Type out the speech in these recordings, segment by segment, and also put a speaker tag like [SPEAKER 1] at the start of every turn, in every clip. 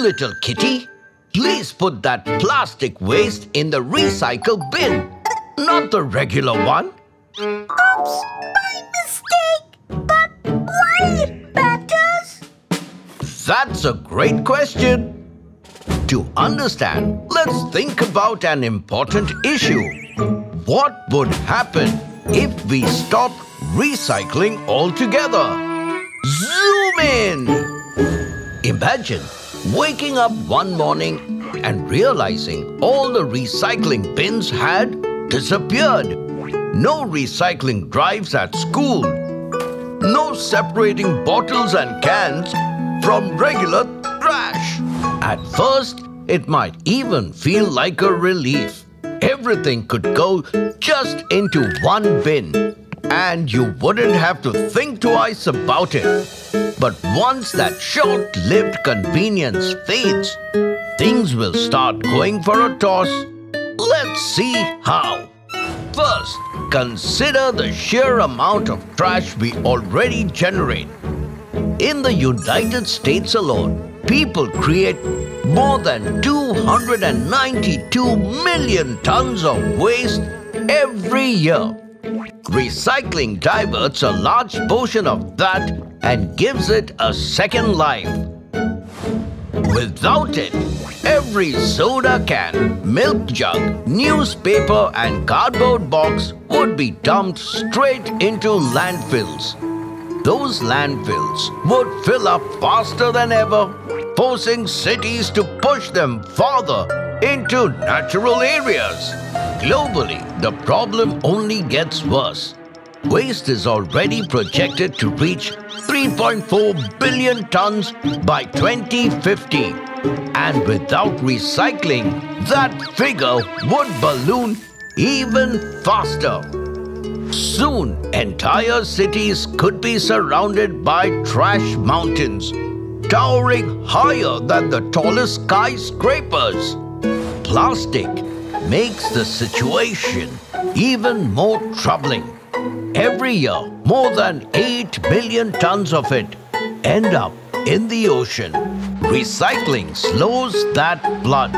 [SPEAKER 1] little kitty. Please put that plastic waste in the recycle bin, not the regular one.
[SPEAKER 2] Oops, my mistake. But why it matters?
[SPEAKER 1] That's a great question. To understand, let's think about an important issue. What would happen if we stop recycling altogether? Zoom in! Imagine waking up one morning and realizing all the recycling bins had disappeared. No recycling drives at school. No separating bottles and cans from regular trash. At first, it might even feel like a relief. Everything could go just into one bin and you wouldn't have to think twice about it. But once that short-lived convenience fades, things will start going for a toss. Let's see how. First, consider the sheer amount of trash we already generate. In the United States alone, people create more than 292 million tons of waste every year. Recycling diverts a large portion of that and gives it a second life. Without it, every soda can, milk jug, newspaper and cardboard box would be dumped straight into landfills. Those landfills would fill up faster than ever, forcing cities to push them farther into natural areas. Globally, the problem only gets worse. Waste is already projected to reach 3.4 billion tons by 2050. And without recycling, that figure would balloon even faster. Soon, entire cities could be surrounded by trash mountains, towering higher than the tallest skyscrapers. Plastic makes the situation even more troubling. Every year, more than 8 billion tons of it end up in the ocean. Recycling slows that blood.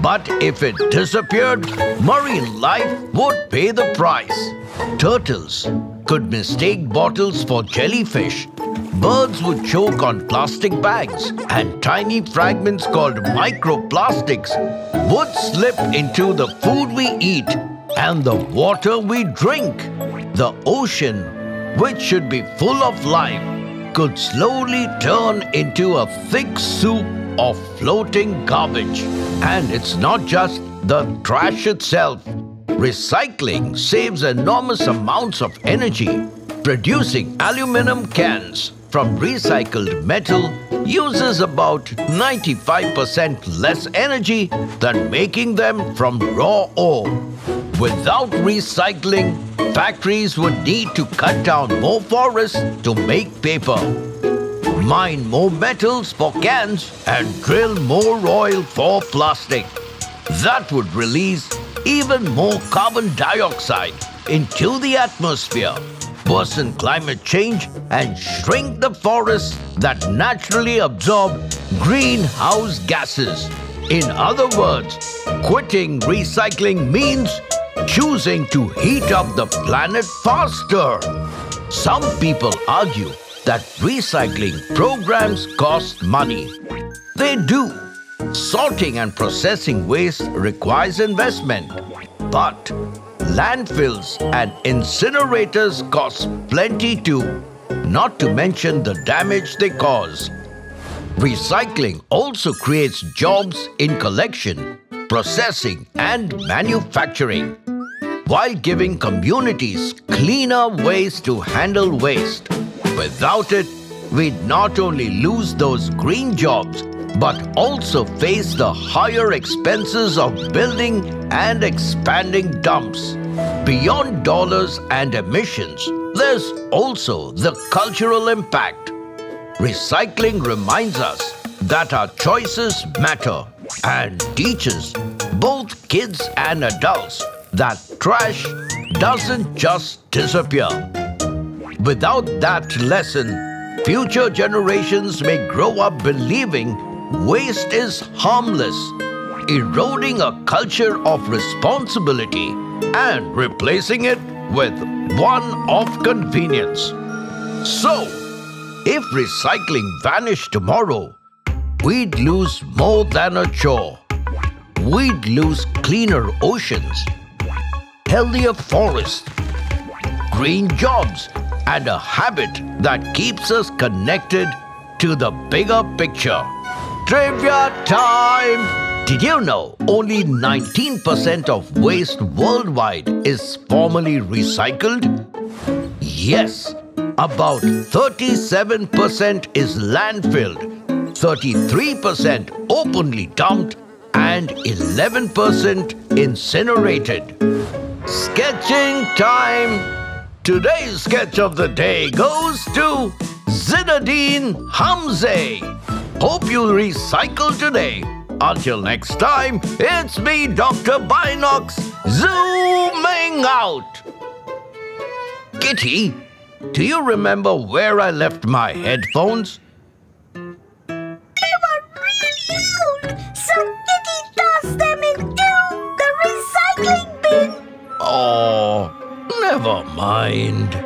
[SPEAKER 1] But if it disappeared, marine life would pay the price. Turtles could mistake bottles for jellyfish. Birds would choke on plastic bags and tiny fragments called microplastics would slip into the food we eat and the water we drink. The ocean, which should be full of life, could slowly turn into a thick soup of floating garbage. And it's not just the trash itself. Recycling saves enormous amounts of energy. Producing aluminum cans from recycled metal uses about 95% less energy than making them from raw ore. Without recycling, factories would need to cut down more forests to make paper, mine more metals for cans, and drill more oil for plastic. That would release even more carbon dioxide into the atmosphere worsen climate change and shrink the forests that naturally absorb greenhouse gases. In other words, quitting recycling means choosing to heat up the planet faster. Some people argue that recycling programs cost money. They do. Sorting and processing waste requires investment. But landfills and incinerators cost plenty too, not to mention the damage they cause. Recycling also creates jobs in collection, processing and manufacturing, while giving communities cleaner ways to handle waste. Without it, we'd not only lose those green jobs, but also face the higher expenses of building and expanding dumps. Beyond dollars and emissions, there's also the cultural impact. Recycling reminds us that our choices matter and teaches both kids and adults that trash doesn't just disappear. Without that lesson, future generations may grow up believing waste is harmless, eroding a culture of responsibility and replacing it with one of convenience. So, if recycling vanished tomorrow, we'd lose more than a chore. We'd lose cleaner oceans, healthier forests, green jobs, and a habit that keeps us connected to the bigger picture. Trivia time! Did you know only 19% of waste worldwide is formally recycled? Yes, about 37% is landfilled, 33% openly dumped, and 11% incinerated. Sketching time! Today's sketch of the day goes to Zinedine Hamze. Hope you'll recycle today. Until next time, it's me, Dr. Binocs, zooming out. Kitty, do you remember where I left my headphones?
[SPEAKER 2] They were really old, so Kitty tossed them into the recycling bin.
[SPEAKER 1] Oh, never mind.